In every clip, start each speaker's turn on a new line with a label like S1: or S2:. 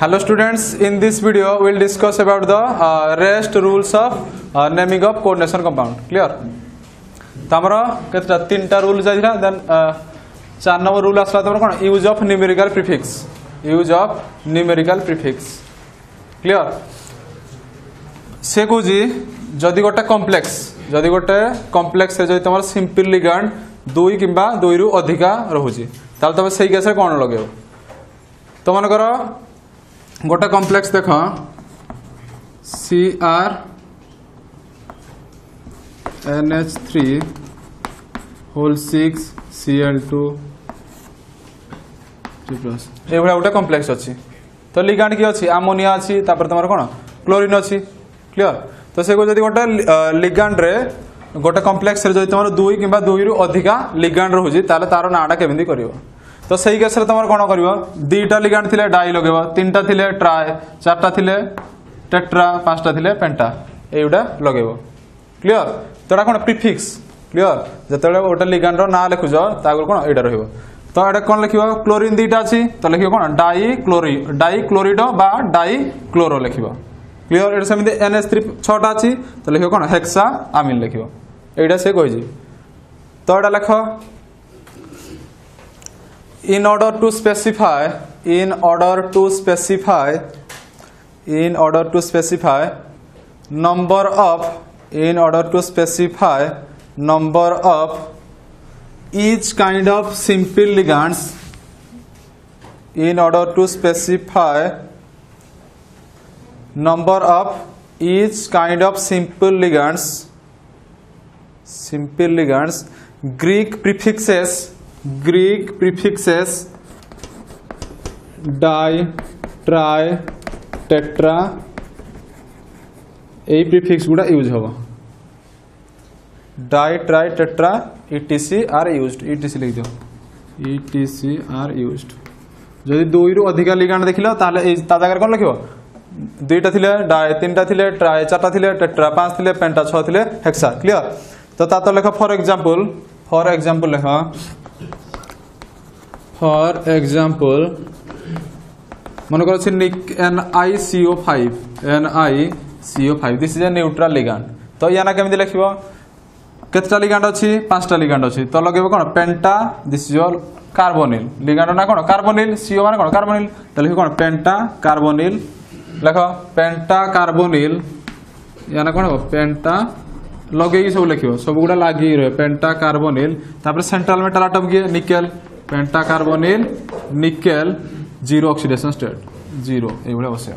S1: hello students. In this video we'll discuss about the uh, rest rules of uh, naming of coordination compound. Clear? তোমার কেতটা তিনটা rule যাই দেন চার নম্বর rule আসলা তোমার কোণ use of numerical prefix use of numerical prefix clear সে কুচি যদি গোটে কমপ্লেক্স যদি গোটে কমপ্লেক্সে যদি তোমার সিম্পল লিগান্ড দুই কিংবা দুইরু অধিকা রহুচি তাহলে তুমি সেই কেসে কোণ লগাইব তোমার গোটে কমপ্লেক্স দেখ C R N H three whole six C L two plus এইভাবে গোটে কমপ্লেক্স অছি তো লিগাণ্ড কি অছি আমোনিয়া অছি তারপরে তোমার কোণ ক্লোরিন অছি ক্লিয়ার তো সেগু যদি গোটে লিগাণ্ডরে গোটে কমপ্লেক্সরে যদি তোমার দুই কিংবা দুইরু অধিকা লিগাণ্ড রহুছি তাহলে তার নাঁটা কেমিতি করিব তো সেই কেসরে তোমার কোণ করব দুইটা লিগাণ্ড থিলে ডাই লগাইব তিনটা থিলে ট্রাই চারটা থিলে টেট্রা পাঁচটা থিলে পেন্টা এইগুটা লগাইব ক্লিয়ার তো এটা কোণ প্রিফিক্স ক্লিয়ার যেতবে গোটে লিগাণ্ডর না লেখুছ তা আগে কোণ এইটা রহব তো এটা কোণ লিখব ক্লোরিন দুইটা আছে তো লিখব কোণ ডাই ক্লোরি ডাই ক্লোরিড বা ডাই ক্লোরো লিখব ক্লিয়ার এটা সেমি এনএস থ্রি ছটা আছে তো লিখব কোণ হেক্সা আমিন লিখব এইটা সে কইছি তো এটা লেখ in order to specify in order to specify in order to specify number of in order to specify number of each kind of simple ligands in order to specify number of each kind of simple ligands simple ligands greek prefixes greek prefixes di tri tetra, এই prefix গুড়া use হব। Di tri tetra etc are used etc লিখি দিও। Etc are used যদি দুইরু অধিকা ligand দেখিল, তাহলে এই তা জায়গায় কোন লিখিব? দুইটা থিলে ডাই তিনটা থিলে ট্রাই চারটা থিলে টেট্রা পাঁচ থিলে পেন্টা ছ থিলে হেক্সা ক্লিয়ার তো তা তো লেখ ফর এক্সাম্পল ফর এক্সাম্পল লেখ ফর এক্সাম্পল, মনে করছি হচ্ছে N I CO five, N I CO five this is a neutral ligand তো ইয়ানা কেমি লেখব, কেতটা লিগান্ড অছি পাঁচটা লিগান্ড অছি তো লগাইব কোন? Penta this is all carbonyl ligand না কোন? কার্বনিল সিও মানে কোন? কার্বনিল তো লিখি কোন? পেন্টা কার্বনিল লেখ, পেন্টা কার্বনিল ইয়ানা কোন? পেন্টা, লগেই সব লিখব। সবগুলা লাগি রে পেন্টা কার্বনিল তারপরে সেন্ট্রাল মেটাল আটম কি? Nickel pentacarbonyl nickel zero oxidation state zero এইভাবে বসে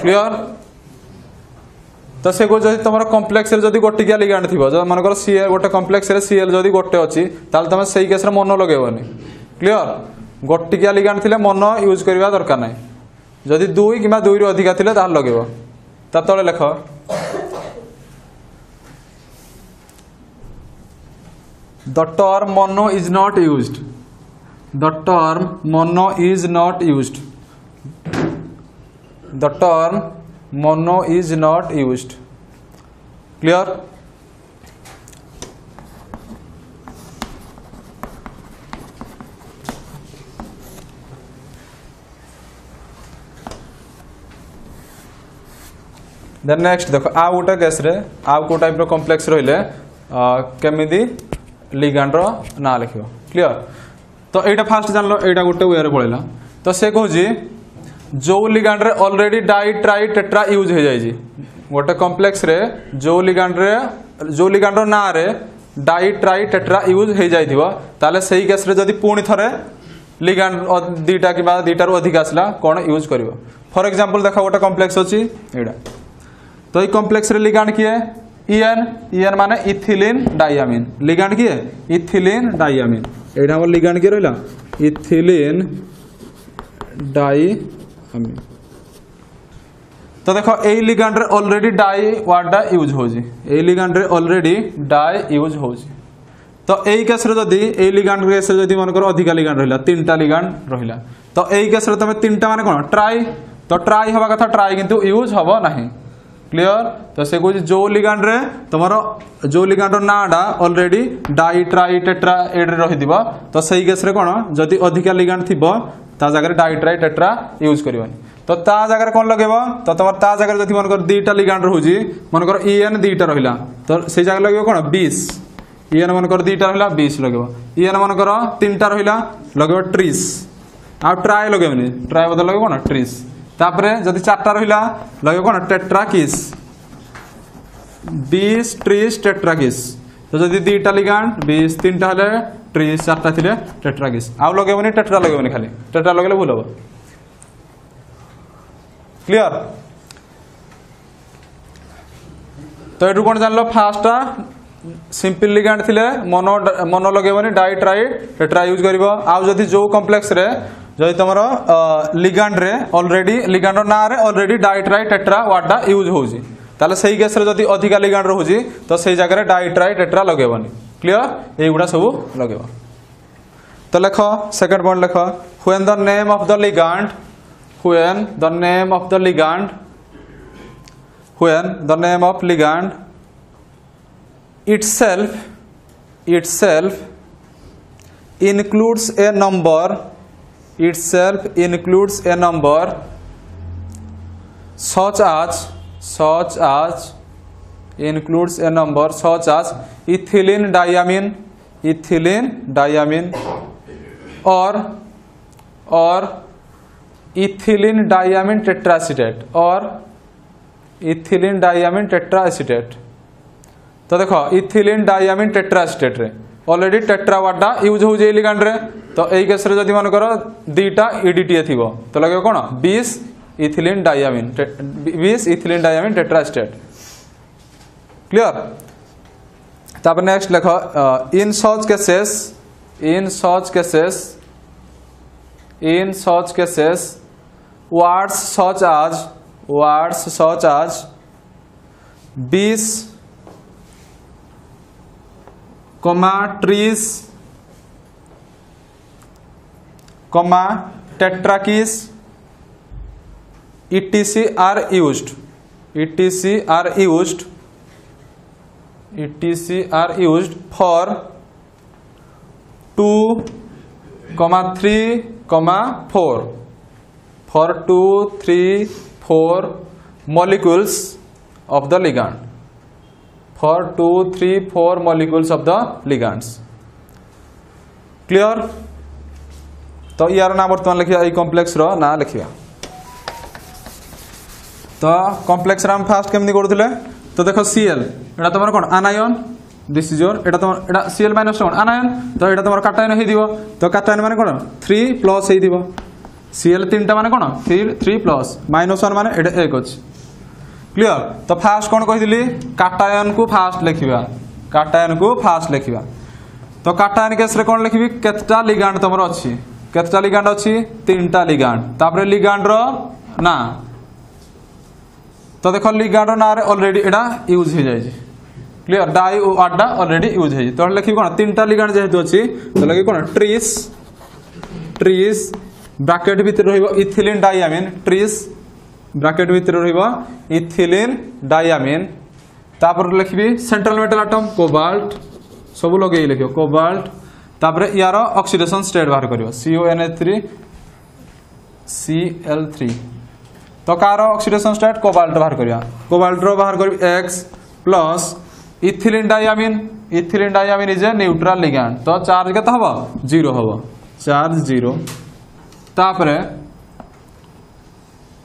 S1: ক্লিয়ার তো সেগু যদি তোমার কমপ্লেক্সরে যদি গোটিকিয়া লিগাণ্ড থিব মনকর সিএল গোটে কমপ্লেক্সরে সিএল যদি গোটে অছি, তাহলে তুমি সেই কেসরে মন লগাইবনি। ক্লিয়ার গোটিকিয়া লিগাণ্ড থিলে মন ইউজ করা দরকার নাই। যদি দুই কিংবা দুইরু অধিকা থিলে তাহলে লগাইব। তা তলে লেখ। The term mono is not use the term mono is not used the term mono is not used clear then next देखो आउ गोटे गैस आउ को टाइप रो कॉम्प्लेक्स रे केमी লিগাଣ୍ଡର ନାଁ ଲେଖିବ କ୍ଲିଅର ତ ଏଇଟା ଫାଷ୍ଟ ଜାଣିଲ ଏଇଟା ଗୋଟେ ୱେରେ ପଳେଇଲା ତ ସେ କହୁଛି ଯେଉଁ ଲିଗାଣ୍ଡରେ already di tri tetra use ହୋଇଯାଇଛି ଗୋଟେ କମ୍ପ୍ଲେକ୍ସରେ ଯେଉଁ ଲିଗାଣ୍ଡରେ ଯେଉଁ ଲିଗାଣ୍ଡର ନାଁରେ ଡାଇ ଟ୍ରାଇ ଟେଟ୍ରା ୟୁଜ୍ ହୋଇଯାଇଥିବ ତାହେଲେ ସେଇ କେସ୍ରେ ଯଦି ପୁଣି ଥରେ লিগান দুইটা কিংবা দুইটার অধিক আসলা কোণ ইউজ করব ফর এক্সাম্পল দেখ গোটে কমপ্লেক্স অছি এটা তো এই কমপ্লেক্সরে লিগান কিয়ে ইএন ইএন মানে ইথিলিন ডাইয়ামিন। লিগান্ড কি? Ethylene diamine. এইটা আমার লিগান্ড কি রইলা? Ethylene diamine. তো দেখো, এই লিগান্ডরে অলরেডি ডাই ওয়ার্ডটা ইউজ হচ্ছে এই লিগান্ডরে অলরেডি ডাই ইউজ হচ্ছে তো এই কেসরে যদি, এই লিগান্ড কেসরে যদি মনে করো অধিকা লিগান্ড রহিলা তিনটা লিগান্ড রহিলা তো এই কেসরে তুমি তিনটা মানে কোন? ট্রাই তো ট্রাই হওয়া কথা ট্রাই কিন্তু ইউজ হব ક્લિયર तो સેગુજી જો લિગાન્ડ રે તમારો જો ligand Nada already di tri tetra add રે રહીદિબ તો સેઈ કેસ રે કોણ જદી અધિકા લિગાન્ડ जगह डाई टेट्रा यूज़ करवानी तो ता जगह कौन लगे तो तुम ता जगह जब मनकर दुटा लिगाण रोचे मनकर इ एन दुटा रहा तो से जगह लगे कौन बीस। इन मन मनकर दुटा रहा बीस लगे इन एन मनकर तीन टा रहा लगे ट्रीस आ ट्राए लगे ट्राए बदल लगे कौन ट्रीस তাপরে যদি চারটা রহিলা লগে কোন টেট্রাকিস বিশ ত্রিশ টেট্রাকিস তো যদি দুইটা লিগান্ড বিশ তিনটা হলে ত্রিশ চারটা থিলে টেট্রাকিস আউ লগেবনি টেট্রা লগেবনি খালি টেট্রা লগেলে ভুল হব ক্লিয়ার তো এটু কোণ জানল ফার্স্টটা সিম্পল লিগান্ড থিলে মনো মনো লগেবনি ডাই ট্রাই টেট্রা ইউজ করিব আউ যদি যৌ কমপ্লেক্সরে जदि तुम लिगाड्रे अलरेडी लिगाड्र ना अलरेडी डायट्राइ टेट्रा वार्डा यूज़ होती गैस्रे जब अधिका लिगाड रोज तो से जगह डायट्राइ टेट्रा लगेबन। क्लीअर युवा सब लगे तो लेख सेकेंड पॉइंट लेख। When the name of the ligand when the name of the ligand when the name of ligand it's it's includes a number itself includes a number such as such as includes a number such as ethylene diamine ethylene diamine or or ethylene diamine tetracetate or ethylene diamine tetraacetate तो देख ethylene diamine tetraacetate रे already टेट्रावाटा use हो ligand रे তো এই কেসরে যদি মনে করো দুইটা ইডিটিএ থিব তো লাগবে কোণ bis ethylene diamine bis ethylene diamine tetraacetate. Clear তারপর নেক্সট লেখ in such cases in such cases in such cases words such as words such as bis comma trees comma tetrakis etc are use etc are use etc are use for two comma three comma four. For two, three, four molecules of the ligand. For two, three, four molecules of the ligands. Clear? ତ ୟାର ନାଁ ବର୍ତ୍ତମାନ ଲେଖିବା ଏଇ କମ୍ପ୍ଲେକ୍ସର ନାଁ ଲେଖିବା ତ କମ୍ପ୍ଲେକ୍ସରେ ଆମେ ଫାଷ୍ଟ କେମିତି କରୁଥିଲେ ତ ଦେଖ ସିଏଲ୍ ଏଇଟା ତମର କ'ଣ ଆନାୟନ ଦିସ୍ ଇଜ୍ ୟୋର୍ ଏଇଟା ତମର ଏଇଟା ସିଏଲ୍ ମାଇନସ୍ କ'ଣ ଆନାୟନ ତ ଏଇଟା ତମର କାଟାୟନ ହେଇଥିବ ତ କାଟାୟନ ମାନେ କ'ଣ ଥ୍ରୀ ପ୍ଲସ୍ ହେଇଥିବ সিএল তিনটা মানে কোণ three three plus minus one মানে এটা এক অছি ক্লিয়ার তো ফার্স্ট কোণ কহিলি কাটায়ন কু ফার্স্ট লেখিবা কাটায়ন কু ফার্স্ট লেখিবা তো কাটায়ন কেসরে কোণ লেখিবি কেতটা লিগান্ড তোমার অছি কতটা লিগান্ড অছি তিনটা লিগান্ড তারপরে লিগান্ডর না তো দেখ লিগান্ডর না অলরেডি এটা ইউজ হয়ে যাইছে ক্লিয়ার ডাই ও আড্ডা অলরেডি ইউজ হয়েছে তাহলে লেখি কোণ তিনটা লিগান্ড যেহেতু অছি তো লেখি কোণ ট্রিস ট্রিস ব্রাকেট ভিতরে রহব ইথিলিন ডাইয়ামিন ট্রিস ব্রাকেট ভিতরে রহব ইথিলিন ডাইয়ামিন তারপরে লিখবি সেন্ট্রাল মেটাল আটম কোবাল্ট সবু লগাই লিখিব কোবাল্ট तापर यार अक्सीडेसन स्टेट बाहर कर सीओएनए थ्री सी एल थ्री तो कार अक्सीडेसन स्टेट कोबाल्ट बाहर करवा कोबाल्टर बाहर कर X plus ethylene diamine ethylene diamine is a neutral ligand तो चार्ज के हम ज़ीरो हम charge zero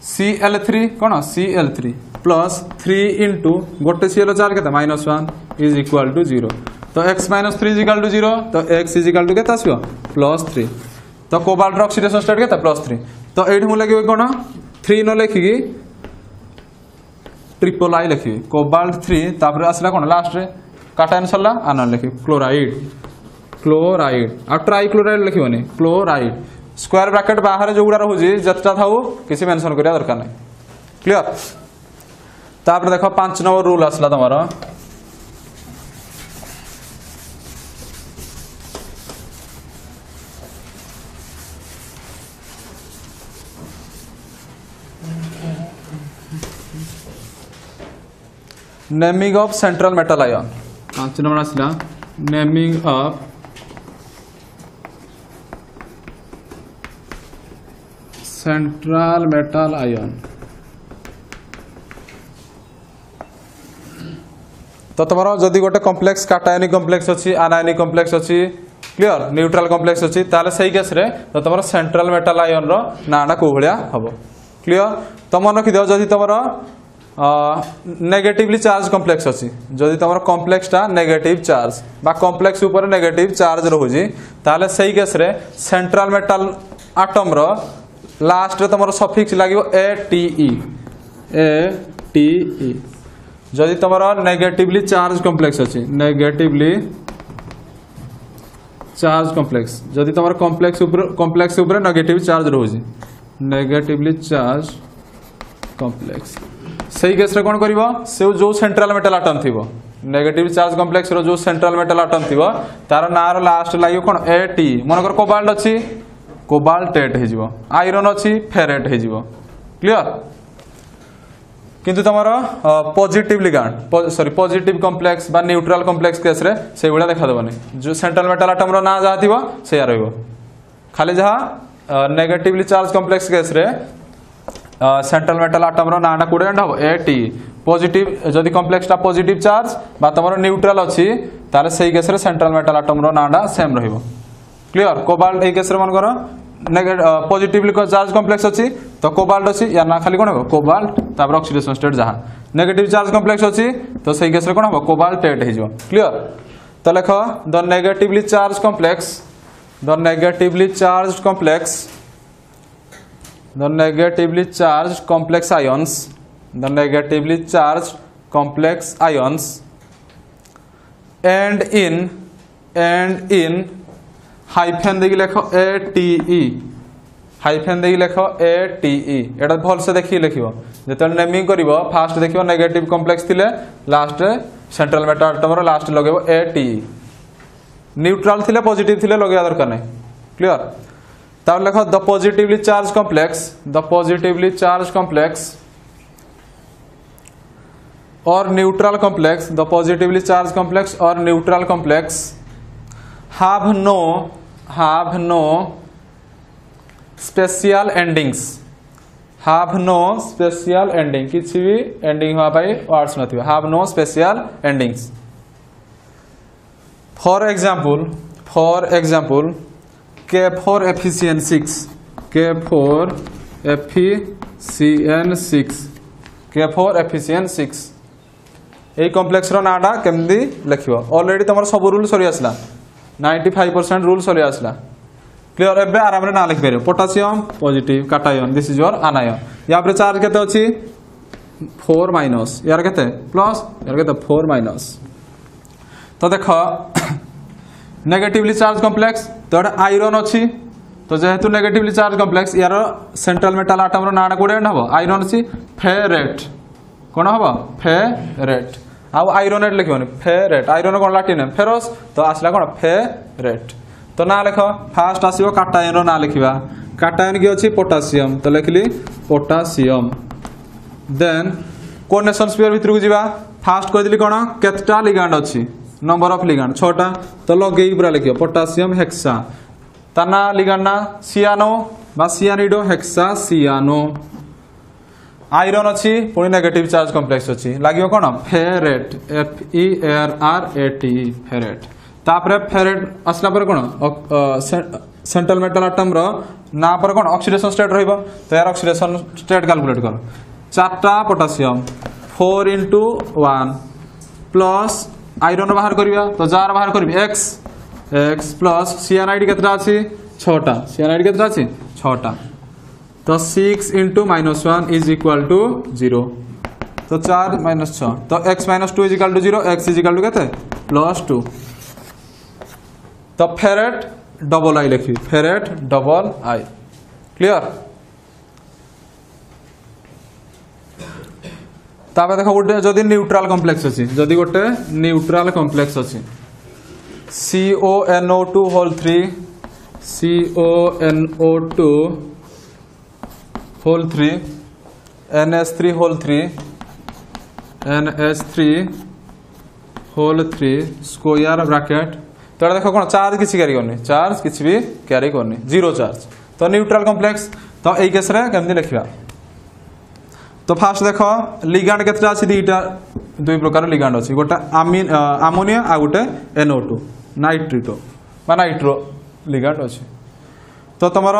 S1: C L three कौन C L three plus three into गोटे सी एल चार्ज के माइनस वाइज इक्वाल टू ज़ीरो तो X minus three is equal to zero तो एक्स इजिकल टू के आसो प्लस थ्री तो कोबाल्ट अक्सीडेसन स्टेट के प्लस थ्री तो ये मुझे कौन थ्री न लिखिकी ट्रिपल आई लिखी कोबाल्ट थ्री तापर आसला कौन लास्ट काटाइन सरला आना लिखी क्लोराइड क्लोराइड आ ट्राई क्लोराइड लिखनी क्लोराइड स्क्वायर ब्राकेट बाहर जो गुड़ा रोचे जितना था किसी मेनसन करा दरकार ना क्लीयर तापर देख पांच नंबर रूल आसला तुम naming of central metal ion ପାଞ୍ଚ ନମ୍ବର ଆସିଲା naming of central metal ion ତ ତମର ଯଦି ଗୋଟେ କମ୍ପ୍ଲେକ୍ସ କାଟାୟନିକ କମ୍ପ୍ଲେକ୍ସ ଅଛି ଆନାୟନିକ କମ୍ପ୍ଲେକ୍ସ ଅଛି କ୍ଲିଅର ନ୍ୟୁଟ୍ରାଲ କମ୍ପ୍ଲେକ୍ସ ଅଛି ତାହେଲେ ସେଇ କେସ୍ରେ ତ ତମର ସେଣ୍ଟ୍ରାଲ ମେଟାଲ ଆୟନର ନାଁଟା କେଉଁ ଭଳିଆ ହେବ କ୍ଲିଅର ତ ମନେ ରଖିଦିଅ ଯଦି ତମର ନେଗେଟିଭଲି ଚାର୍ଜ କମ୍ପ୍ଲେକ୍ସ ଅଛି ଯଦି ତୁମର କମ୍ପ୍ଲେକ୍ସଟା ନେଗେଟିଭ୍ ଚାର୍ଜ ବା କମ୍ପ୍ଲେକ୍ସ ଉପରେ ନେଗେଟିଭ୍ ଚାର୍ଜ ରହୁଛି ତାହେଲେ ସେଇ କେସ୍ରେ ସେଣ୍ଟ୍ରାଲ ମେଟାଲ ଆଟମ୍ର ଲାଷ୍ଟରେ ତୁମର ସଫିକ୍ସ ଲାଗିବ ଏ ଟିଇ ଏ ଟିଇ ଯଦି ତୁମର ନେଗେଟିଭଲି ଚାର୍ଜ କମ୍ପ୍ଲେକ୍ସ ଅଛି ନେଗେଟିଭଲି ଚାର୍ଜ କମ୍ପ୍ଲେକ୍ସ ଯଦି ତୁମର କମ୍ପ୍ଲେକ୍ସ ଉପରେ କମ୍ପ୍ଲେକ୍ସ ଉପରେ ନେଗେଟିଭ୍ ଚାର୍ଜ ରହୁଛି ନେଗେଟିଭଲି ଚାର୍ଜ କମ୍ପ୍ଲେକ୍ସ সেই কেসরে কোণ করব সে যে সেন্ট্রাল মেটাল আটম থাকবে নেগেটিভ চার্জ কমপ্লেক্সর যে সেন্ট্রাল মেটাল আটম থাকবে তার নাঁর লাস্ট লাগবে কোণ এ টি মনকর কোবাল্ট অছি কোবাল্ট এট হয়ে আইরন অছি ফেরেট হয়ে ক্লিয়ার কিন্তু তোমার positive ligand sorry positive complex বা নিউট্রাল কমপ্লেক্স কেসরে সেইভাবে দেখাদেবনি যে সেন্ট্রাল মেটাল আটমর না যা থাকবে সেয়া রহব খালি যা নেগেটিভলি চার্জ কমপ্লেক্স কেসরে সেন্ট্রাল মেটাল আটমর নাঁটা কোড়ি হব এ, টি পজিটিভ যদি কমপ্লেক্সটা পজিটিভ চার্জ বা তোমার নিউট্রাল অছি তাহলে সেই কেসরে সেন্ট্রাল মেটাল আটমর নাঁটা সেম রহব ক্লিয়ার কোবাল্ট এই কেসরে মনকর পজিটিভলি চার্জ কমপ্লেক্স অছি তো কোবাল্ট অছি ইয়ার না খালি কোণ হব কোবাল্ট তারপরে অক্সিডেশন স্টেট যা নেগেটিভ চার্জ কমপ্লেক্স অছি তো সেই কেসরে কোণ হব কোবাল্ট টেট হয়ে যাব ক্লিয়ার তো লেখ the negatively charge complex the negatively charge complex the negatively charged complex ions. The negatively charged complex ions. And in and in hyphen দেখি লেখো a t e. Hyphen দেখি লেখো a t e. এটা ভালসে দেখি লিখিব। যেতলে নেমিং করিব ফার্স্ট দেখিব নেগেটিভ কমপ্লেক্স থিলে লাস্ট সেন্ট্রাল মেটা আটমর লাস্ট লগাইব a t e নিউট্রাল থিলে পজিটিভ থিলে লগাইয়া দরকার নাই। ক্লিয়ার তাহলে লেখো the positively charge complex the positively charge complex और neutral complex the positively charge complex और neutral complex have no have no special endings have no special ending किसी भी एंडिंग हाँ भाई वार्ड्स नहीं have no special endings for example for example example for example k4 efficient 6 k4 efficient 6 k4 efficient 6 এই কমপ্লেক্সর নাটা কেমতি লেখিব already তোমার সবু rule sorry আসলা ninety five percent rule sorry আসলা ক্লিয়র এবে আরামে না লিখিপারে potassium positive cation this is your anion ইয়াপরে charge কেতে অছি 4 মাইনাস ইয়ার কেতে প্লাস ইয়ার কেতে 4 মাইনাস তো দেখ নেগেটিভলি চার্জ কমপ্লেক্স ତ ଏଇଟା ଆଇରନ୍ ଅଛି ତ ଯେହେତୁ ନେଗେଟିଭଲି ଚାର୍ଜ କମ୍ପ୍ଲେକ୍ସ ୟାର ସେଣ୍ଟ୍ରାଲ ମେଟାଲ ଆଟମର ନାଁଟା କେଉଁଟା ହେବ ଆଇରନ୍ ଅଛି ଫେରେଟ୍ କ'ଣ ହେବ ଫେରେଟ୍ ଆଉ ଆଇରନେଟ୍ ଲେଖିବନି ଫେରେଟ୍ ଆଇରନ୍ କ'ଣ ଲାଟିନ୍ ଫେରସ୍ ତ ଆସିଲା କ'ଣ ଫେରେଟ୍ ତ ନାଁ ଲେଖ ଫାଷ୍ଟ ଆସିବ କାଟାୟନର ନାଁ ଲେଖିବା କାଟାୟନ କି ଅଛି ପୋଟାସିୟମ୍ ତ ଲେଖିଲି ପୋଟାସିୟମ୍ ଦେନ୍ କୋନେସନ୍ ସ୍ପିୟର ଭିତରକୁ ଯିବା ଫାଷ୍ଟ କହିଦେଲି କ'ଣ କେତେଟା ଲିଗାଣ୍ଡ ଅଛି নম্বর অফ লিগান ছটা তো লগেই পুরা লিখিও পটাসিয়াম হেক্সা তার না লিগান না সিয়ানো বা সিয়ানিডো হেক্সা সিয়ানো আইরন অছি পুনি নেগেটিভ চার্জ কমপ্লেক্স অছি লাগিব কোন ফেরেট এফ ই আর আর এ টি ফেরেট তাপরে ফেরেট আসলা পরে কোন সেন্ট্রাল মেটাল আটমর না পরে কোন অক্সিডেশন স্টেট রহিব তো এর অক্সিডেশন স্টেট ক্যালকুলেট কর চারটা potassium four into one plus iron বাহার করা তো যার বাহার করবি? এক্স এক্স প্লস সিয়ানাইড কেতটা আছে? ছটা। সিয়ানাইড কেতটা আছে? ছটা। তো six into minus one is equal to zero তো চার মাইনস ছ। তো X minus two is equal to zero X is equal to কেতে? প্লস টু তো ফেরেট ডবল আই লিখবি ফেরেট ডবল আই ক্লিয়ার তাপরে দেখো গোটে যদি নিউট্রাল কমপ্লেক্স আছে, যদি গোটে নিউট্রাল কমপ্লেক্স আছে। CO NO two whole three CO NO two whole three NS three whole three NS three whole three square bracket তাহলে দেখো কোন চার্জ কিছু ক্যারি করনি। চার্জ কিছু বি ক্যারি করনি। জিরো চার্জ তো নিউট্রাল কমপ্লেক্স তো এই কেসরে কেমতি লেখা তো ফার্স্ট দেখ লিগাণ্ড কেতটা আছে? দুইটা, দুই প্রকার লিগাণ্ড আছে। গোটা আমিন আমোনিয়া আর গোটে এনও টু নাইট্রিট বা নাইট্রো লিগাণ্ড আছে। তো তোমার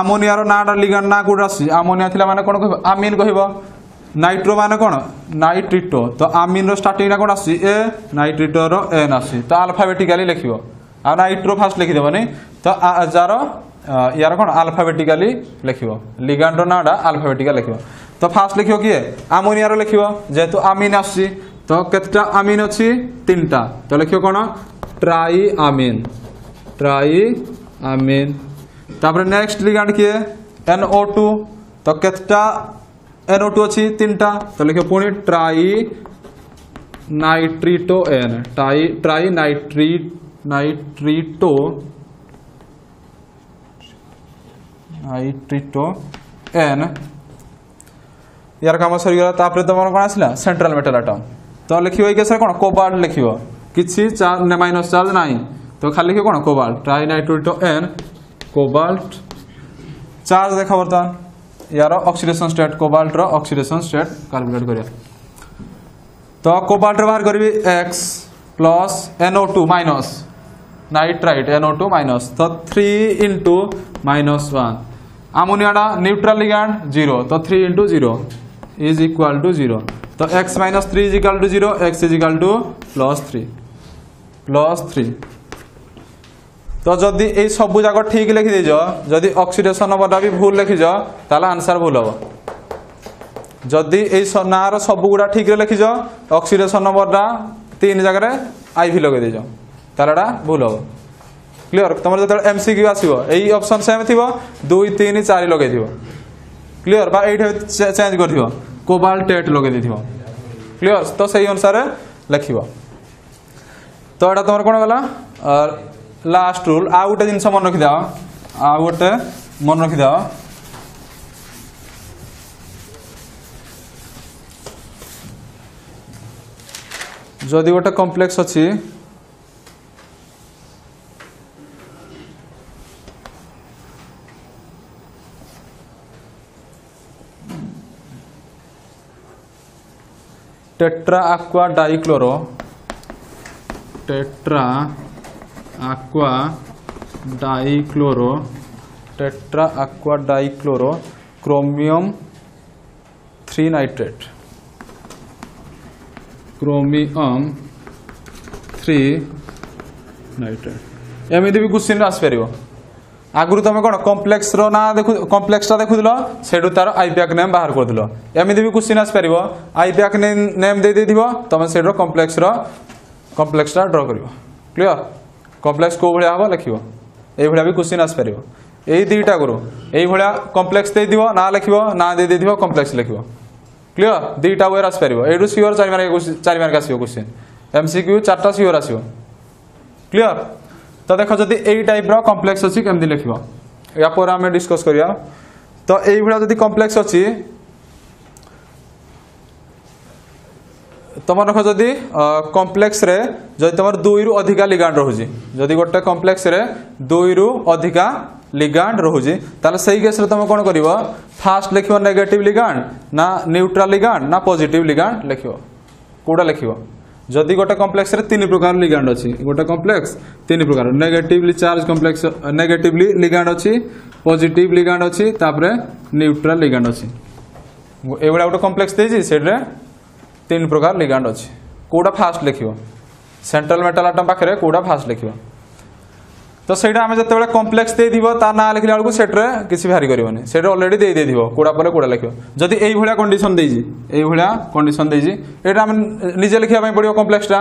S1: আমোনিয়ার নাঁটা লিগাণ্ড না কোটা আসছে আমোনিয়া লা মানে কোণ কহ আমিন কহব নাইট্রো মানে কোণ নাইট্রিট। তো আমিনর স্টার্টিংটা কোণ আসছে এ, নাইট্রিটর এন আসছে তো আলফাবেটিকালি লেখিব। আর নাইট্রো ফার্স্ট লিখিদেবনি তো যার ইয়ার কোণ আলফাবেটিকালি লেখিব। লিগাণ্ডর নাঁটা আলফাবেটিকাল লেখিব। ତ ଫାଷ୍ଟ ଲେଖିବ କିଏ ଆମୋନିଆର ଲେଖିବ ଯେହେତୁ ଆମିନ ଆସୁଛି ତ କେତେଟା ଆମିନ ଅଛି ତିନିଟା ତ ଲେଖିବ କ'ଣ ଟ୍ରାଇ ଆମିନ ଟ୍ରାଇ ଆମିନ ତାପରେ ନେକ୍ସଟ ଲିଗାଣ୍ଡ କିଏ ଏନ୍ ଓ ଟୁ ତ କେତେଟା ଏନ୍ ଓ ଟୁ ଅଛି ତିନିଟା ତ ଲେଖିବ ପୁଣି tri nitrito N tri tri nitrite nitrito nitrito N ୟାର କାମ ସରିଗଲା ତାପରେ ତମର କ'ଣ ଆସିଲା ସେଣ୍ଟ୍ରାଲ ମେଟାଲ ଆଟମ୍ ତ ଲେଖିବ ଏଇ କେସରେ କ'ଣ କୋବାଲ୍ଟ ଲେଖିବ କିଛି ମାଇନସ୍ ଚାର୍ଜ ନାହିଁ ତ ଖାଲି ଲେଖିବ କ'ଣ cobalt tri nitro N cobalt charge ଦେଖ ବର୍ତ୍ତମାନ ୟାର ଅକ୍ସିଡେସନ୍ ଷ୍ଟେଟ୍ କୋବାଲ୍ଟର ଅକ୍ସିଡେସନ୍ ଷ୍ଟେଟ୍ କାଲକୁଲେଟ୍ କରିବା ତ କୋବାଲ୍ଟର ବାହାର କରିବି X plus NO two minus nitrite NO two minus তো থ্রি ইন্টু মাইনস ওয়ান আমোনিয়াটা নিউট্রাল লিগ্যান্ড জিরো তো three into zero is equal to zero তো X minus three is equal to zero X is equal to plus three plus three তো যদি এই সবু যাক ঠিক লিখি দিছ যদি অক্সিডেশন নম্বরটা বি ভুল লিখিছ, তাহলে আনসার ভুল হব। যদি এই নাঁর সবুগুড়া ঠিক লিখিছ, অক্সিডেশন নম্বরটা তিন জায়গায় আইভি লগাই দিছ তাহলে এটা ভুল হব। ক্লিয়র তোমার যেত এমসিকিউ আসব, এই অপশন সেম থিব দুই, তিন, চারি লগাই থিব ক্লিয়র বা এইটা চেঞ্জ করথিব কোবাল্ট এট লগাই দিয়ে ক্লিয়র তো সেই অনুসারে লেখিব তো এটা তোমার কোণ গলা লাস্ট রুল আউ গোটে জিনিস মনে রখিদাও আউ গোটে মনে রখিদাও যদি গোটে কমপ্লেক্স অছি tetra aqua dichloro tetra aqua dichloro tetra aqua dichloro chromium three nitrate chromium three nitrate एमती भी क्वेश्चन आसपार ଆଗରୁ ତମେ କ'ଣ କମ୍ପ୍ଲେକ୍ସର ନାଁ ଦେଖୁ କମ୍ପ୍ଲେକ୍ସଟା ଦେଖୁଥିଲ ସେଇଠୁ ତାର ଆଇପ୍ୟାକ୍ ନେମ୍ ବାହାର କରୁଥିଲ ଏମିତି ବି କ୍ୱେଶ୍ଚିନ୍ ଆସିପାରିବ ଆଇପ୍ୟାକ୍ ନେମ୍ ଦେଇ ଦେଇଥିବ ତମେ ସେଇଠୁ କମ୍ପ୍ଲେକ୍ସର କମ୍ପ୍ଲେକ୍ସଟା ଡ୍ର କରିବ କ୍ଲିଅର କମ୍ପ୍ଲେକ୍ସ କେଉଁ ଭଳିଆ ହେବ ଲେଖିବ ଏଇଭଳିଆ ବି କ୍ୱେଶ୍ଚିନ୍ ଆସିପାରିବ ଏଇ ଦୁଇଟା କରୁ ଏଇଭଳିଆ କମ୍ପ୍ଲେକ୍ସ ଦେଇଥିବ ନାଁ ଲେଖିବ ନାଁ ଦେଇ ଦେଇଥିବ କମ୍ପ୍ଲେକ୍ସ ଲେଖିବ କ୍ଲିଅର ଦୁଇଟା ୱେରେ ଆସିପାରିବ ଏଇଠୁ ସିଓର ଚାରି ମାର୍କ ଚାରି ମାର୍କ ଆସିବ କ୍ୱେଶ୍ଚିନ୍ ଏମ୍ସିକ୍ୟୁ ଚାରିଟା ସିଓର ଆସିବ କ୍ଲିଅର ତ ଦେଖ ଯଦି ଏଇ ଟାଇପ୍ର କମ୍ପ୍ଲେକ୍ସ ଅଛି କେମିତି ଲେଖିବ ୟା ପରେ ଆମେ ଡିସ୍କସ୍ କରିବା ତ ଏଇଭଳିଆ ଯଦି କମ୍ପ୍ଲେକ୍ସ ଅଛି ତମର ଦେଖ ଯଦି କମ୍ପ୍ଲେକ୍ସରେ ଯଦି ତମର ଦୁଇରୁ ଅଧିକା ଲିଗାଣ୍ଡ ରହୁଛି ଯଦି ଗୋଟେ କମ୍ପ୍ଲେକ୍ସରେ ଦୁଇରୁ ଅଧିକା ଲିଗାଣ୍ଡ ରହୁଛି ତାହେଲେ ସେଇ କେସ୍ରେ ତମେ କ'ଣ କରିବ ଫାଷ୍ଟ ଲେଖିବ ନେଗେଟିଭ୍ ଲିଗାଣ୍ଡ ନା ନ୍ୟୁଟ୍ରାଲ ଲିଗାଣ୍ଡ ନା ପଜିଟିଭ୍ ଲିଗାଣ୍ଡ ଲେଖିବ କୋଉଟା ଲେଖିବ যদি গোটে কমপ্লেক্সরে তিন প্রকার লিগাণ্ড অছি গোটে কমপ্লেক্স তিন প্রকার negatively charge complex negatively ligand অছি পজিটিভ লিগাণ্ড অছি তাপরে নিউট্রাল লিগাণ্ড অছি এইভাবে গোটে কমপ্লেক্স দিয়েছি সেটারে তিন প্রকার লিগাণ্ড অছি কোটা ফার্স্ট লিখিব সেন্ট্রাল মেটাল আটম পাখে কোটা ফার্স্ট লিখিব ତ ସେଇଟା ଆମେ ଯେତେବେଳେ କମ୍ପ୍ଲେକ୍ସ ଦେଇଥିବ ତା ନାଁ ଲେଖିଲା ବେଳକୁ ସେଠାରେ କିଛି ଭାରି କରିବନି ସେଇଟା ଅଲରେଡ଼ି ଦେଇ ଦେଇଥିବ କୋଉଟା ପରେ କୋଉଟା ଲେଖିବ ଯଦି ଏଇଭଳିଆ କଣ୍ଡିସନ ଦେଇଛି ଏଇଭଳିଆ କଣ୍ଡିସନ ଦେଇଛି ଏଇଟା ଆମେ ନିଜେ ଲେଖିବା ପାଇଁ ପଡ଼ିବ କମ୍ପ୍ଲେକ୍ସଟା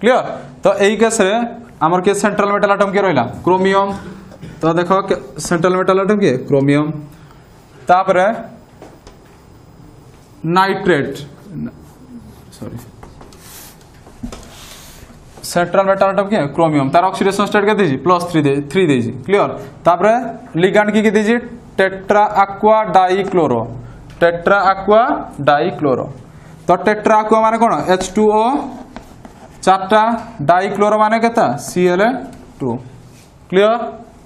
S1: କ୍ଲିଅର ତ ଏଇ କେସ୍ରେ ଆମର କିଏ ସେଣ୍ଟ୍ରାଲ ମେଟାଲ ଆଟମ୍ କିଏ ରହିଲା କ୍ରୋମିୟମ ତ ଦେଖ ସେଣ୍ଟ୍ରାଲ ମେଟାଲ ଆଟମ୍ କିଏ କ୍ରୋମିୟମ ତାପରେ ନାଇଟ୍ରେଟ୍ ସରି মেটাল আটম কি? ক্রোমিয়ম তার অক্সিডেশন স্টেট কে দিয়েছি? প্লস থ্রি থ্রি দিয়েছি। ক্লিয়র তারপরে লিগান্ড কি কি দিয়েছি? Tetra aqua dichloro tetra aqua dichloro তো টেট্রা আকুয়া মানে কোণ এইচ টু ও চারটা ডাইক্লোরো মানে কেতা? CLA two clear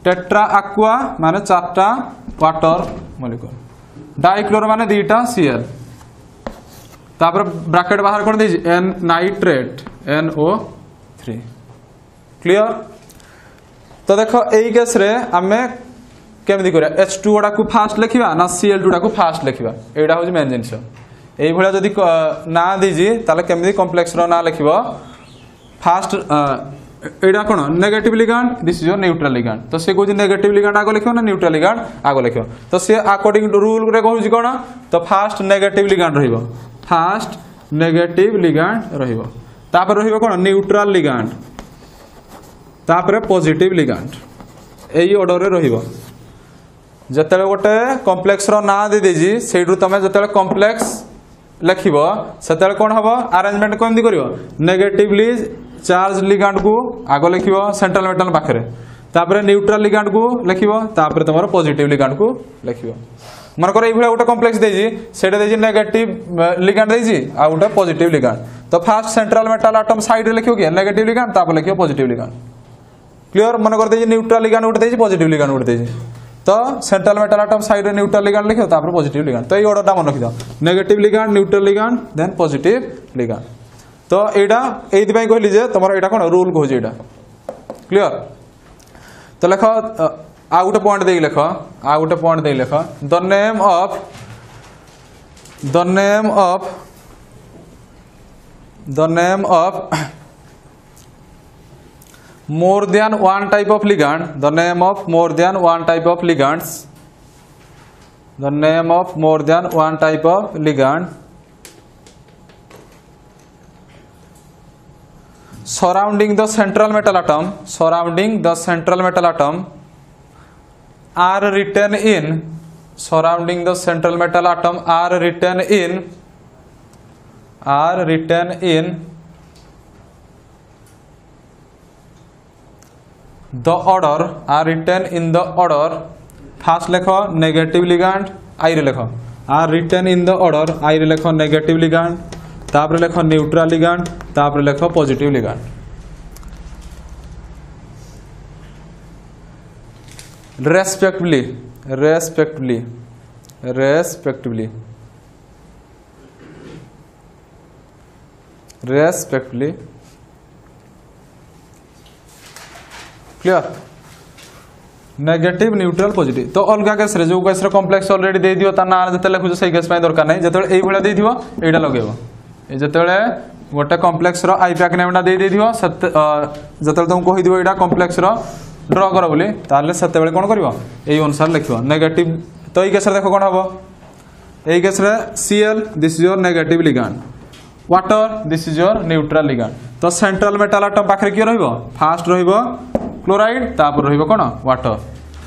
S1: tetra aqua মানে চারটা ওয়াଟর মলিকুল ডাইক্লোর মানে দুইটা সিএল তারপরে ব্রাকেট বাহার করে দিয়েছি? N nitrate N O three clear ତ ଦେଖ ଏଇ କେସ୍ରେ ଆମେ କେମିତି କରିବା ଏଚ୍ ଟୁ ଗୁଡ଼ାକୁ ଫାଷ୍ଟ ଲେଖିବା ନା ସି ଏଲ୍ ଟୁଟାକୁ ଫାଷ୍ଟ ଲେଖିବା ଏଇଟା ହେଉଛି ମେନ୍ ଜିନିଷ ଏଇଭଳିଆ ଯଦି ନାଁ ଦେଇଛି ତାହେଲେ କେମିତି କମ୍ପ୍ଲେକ୍ସର ନାଁ ଲେଖିବ ଫାଷ୍ଟ ଏଇଟା କ'ଣ negative ligand this is neutral ligand ତ ସେ କହୁଛି ନେଗେଟିଭ୍ ଲିଗାଣ୍ଡ ଆଗ ଲେଖିବ ନା ନ୍ୟୁଟ୍ରାଲ୍ ଲିଗାଣ୍ଡ ଆଗ ଲେଖିବ ତ ସେ ଆକର୍ଡିଂ ରୁଲ୍ରେ କହୁଛି କ'ଣ ତ ଫାଷ୍ଟ ନେଗେଟିଭ୍ ଲିଗାଣ୍ଡ ରହିବ ଫାଷ୍ଟ ନେଗେଟିଭ୍ ଲିଗାଣ୍ଡ ରହିବ তারপরে রহিব কোন নিউট্রাল লিগান্ড তাপরে পজিটিভ লিগান্ড এই অর্ডরে রহিব যেতবে গোটে কমপ্লেক্সর না দিয়েছি সেইটু তুমি যেত কমপ্লেক্স লেখিব সেতবে কোণ হব আরেঞ্জমেন্ট কমিটি করব নেগেটিভলি চার্জ লিগান্ড কু আগ লেখিব সেন্ট্রাল মেটাল পাখে তাপরে নিউট্রাল লিগান্ড কু লেখিব তাপরে তোমার পজিটিভ লিগান্ড কু লেখিব মনে কর এইভাবে গোটে কমপ্লেক্স দিয়েছি সেটা দিয়েছি নেগেটিভ লিগান্ড দিয়েছি আর গোটে পজিটিভ লিগান্ড तो first central metal atom side लिखियो कि नेगेटिव लिगान तापर लिखियो पॉजिटिव लिगान क्लीयर मन कर दे न्यूट्रल लिगान उठे देछि पॉजिटिव लिगान उठे देछि तो सेंट्रल मेटल आटम साइड रे न्यूट्रल लिगान लिखियो तापर पॉजिटिव लिगान तो ए ऑर्डरटा मन रखि दो negative ligand neutral ligand then positive ligand तो एडा एइद पई कहली जे तमरो एडा कोन रूल कहू जे एडा क्लियर तो लेख आ गोटे पॉइंट दे लेख आ गोटे पॉइंट दे लेख the name of the name of the name of more than one type of ligand. The name of more than one type of ligands. The name of more than one type of ligand. Surrounding the central metal atom. Surrounding the central metal atom are written in. Surrounding the central metal atom are written in. Are written in the order are written in the order first লেখো negative ligand i রে লেখো are written in the order i রে লেখো negative ligand তারপরে লেখো neutral ligand তারপরে লেখো positive ligand respectively clear negative neutral positive तो अलग गैस जो गैस कम्प्लेक्स अलरेडी दे दियो ना जो लिखुछ से गैस पई दरकार नहीं। जो एई भला दे दियो एटा लगे जिते गोटे कम्प्लेक्स रो आई पैक नेम दे दे दियो सते तुम कही दियो एटा कम्प्लेक्स ड्र कर बोली। ताले कौन कर यही अनुसार लिखिवो नेगेटिव तो एई गैस देख कौन हम एई gas C L this is your negative ligand water this is your neutral ligand তো সেন্ট্রাল মেটাল আটম পাখে কি রহব ফার্স্ট রহব ক্লোরাইড তারপর রহব কোণ ওয়াটর